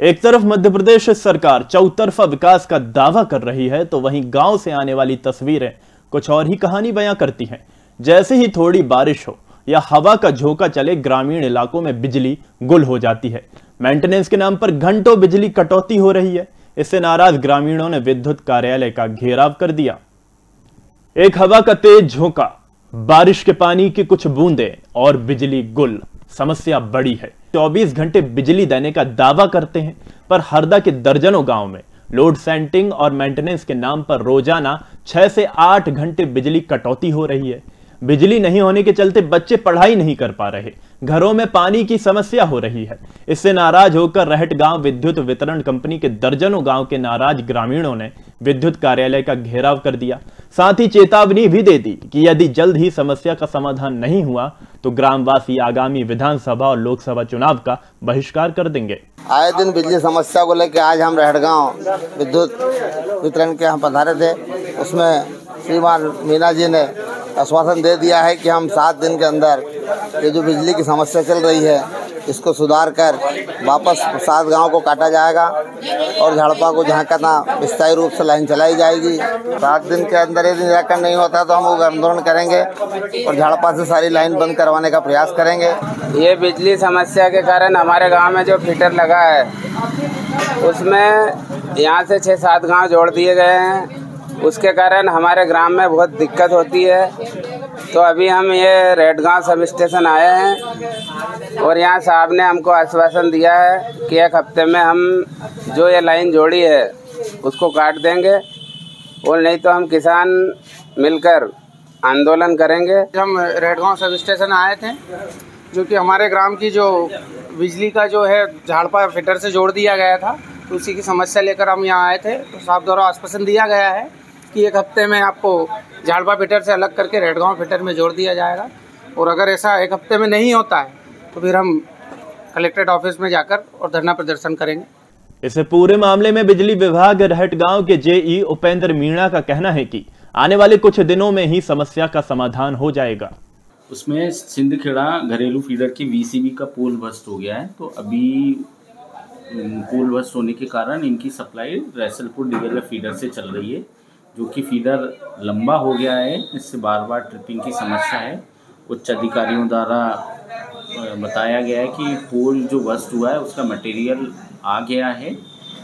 एक तरफ़ मध्य प्रदेश सरकार चौतरफा विकास का दावा कर रही है तो वहीं गाँव से आने वाली तस्वीरें कुछ और ही कहानी बयां करती हैं। जैसे ही थोड़ी बारिश हो या हवा का झोंका चले, ग्रामीण इलाकों में बिजली गुल हो जाती है। मेंटेनेंस के नाम पर घंटों बिजली कटौती हो रही है। इससे नाराज़ ग्रामीणों ने विद्युत कार्यालय का घेराव कर दिया। एक हवा का तेज झोंका, बारिश के पानी की कुछ बूंदे और बिजली गुल, समस्या बड़ी है। 24 घंटे बिजली देने का दावा करते हैं, पर हरदा के दर्जनों गाँव में लोड सेंटिंग और मेंटेनेंस के नाम पर रोज़ाना 6 से 8 घंटे बिजली कटौती हो रही है। बिजली नहीं होने के चलते बच्चे पढ़ाई नहीं कर पा रहे। घरों में पानी की समस्या हो रही है। इससे नाराज़ होकर रहट गाँव विद्युत वितरण कंपनी के दर्जनों गाँव के नाराज़ ग्रामीणों ने विद्युत कार्यालय का घेराव कर दिया। साथ ही चेतावनी भी दे दी कि यदि जल्द ही समस्या का समाधान नहीं हुआ तो ग्रामवासी आगामी विधानसभा और लोकसभा चुनाव का बहिष्कार कर देंगे। आए दिन बिजली समस्या को लेकर आज हम रहड़गांव विद्युत वितरण के यहाँ पधारे थे। उसमें श्रीमान मीना जी ने आश्वासन दे दिया है कि हम सात दिन के अंदर ये जो बिजली की समस्या चल रही है, इसको सुधार कर वापस सात गाँव को काटा जाएगा और झाड़पा को जहाँ कहना विस्तायी रूप से लाइन चलाई जाएगी। सात दिन के अंदर यदि निराकरण नहीं होता तो हम वो आंदोलन करेंगे और झाड़पा से सारी लाइन बंद करवाने का प्रयास करेंगे। ये बिजली समस्या के कारण हमारे गाँव में जो फीटर लगा है, उसमें यहाँ से छः सात गाँव जोड़ दिए गए हैं। उसके कारण हमारे ग्राम में बहुत दिक्कत होती है। तो अभी हम ये रेड गाँव सब स्टेशन आए हैं और यहाँ साहब ने हमको आश्वासन दिया है कि एक हफ़्ते में हम जो ये लाइन जोड़ी है, उसको काट देंगे और नहीं तो हम किसान मिलकर आंदोलन करेंगे। हम रेड गाँव सब स्टेशन आए थे, जो कि हमारे ग्राम की जो बिजली का जो है झाड़पा फिटर से जोड़ दिया गया था तो उसी की समस्या लेकर हम यहाँ आए थे। तो साहब द्वारा आश्वासन दिया गया है कि एक हफ़्ते में आपको झाड़वा फिटर से अलग करके रेडगांव फिटर में जोड़ दिया जाएगा। और अगर ऐसा एक हफ़्ते में नहीं होता है तो फिर हम कलेक्ट्रेट ऑफ़िस में जाकर और धरना प्रदर्शन करेंगे। इसे पूरे मामले में बिजली विभाग रहट गाँव के जेई उपेंद्र मीणा का कहना है कि आने वाले कुछ दिनों में ही समस्या का समाधान हो जाएगा। उसमें सिंधखेड़ा घरेलू फीडर की वीसीबी का पोल बस्ट हो गया है तो अभी पोल बस्ट होने के कारण इनकी सप्लाई रैसलपुर डिवेलप फीडर से चल रही है। जो कि फीडर लंबा हो गया है, इससे बार बार ट्रिपिंग की समस्या है। उच्च अधिकारियों द्वारा बताया गया है कि पोल जो वस्ट हुआ है, उसका मटेरियल आ गया है।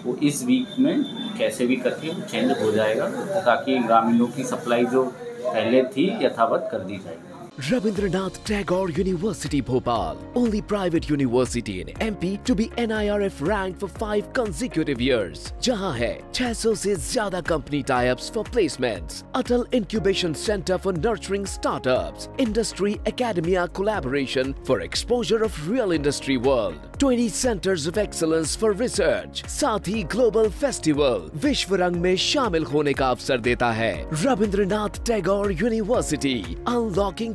वो इस वीक में कैसे भी करके चेंज हो जाएगा, ताकि ग्रामीणों की सप्लाई जो पहले थी, यथावत कर दी जाएगी Rabindranath Tagore University Bhopal, only private university in MP to be NIRF ranked for five consecutive years. जहाँ है 600 से ज़्यादा company tie-ups for placements, Atal Incubation Center for nurturing startups, Industry Academia collaboration for exposure of real industry world, 20 centers of excellence for research, साथ ही global festival विश्व रंग में शामिल होने का अवसर देता है Rabindranath Tagore university unlocking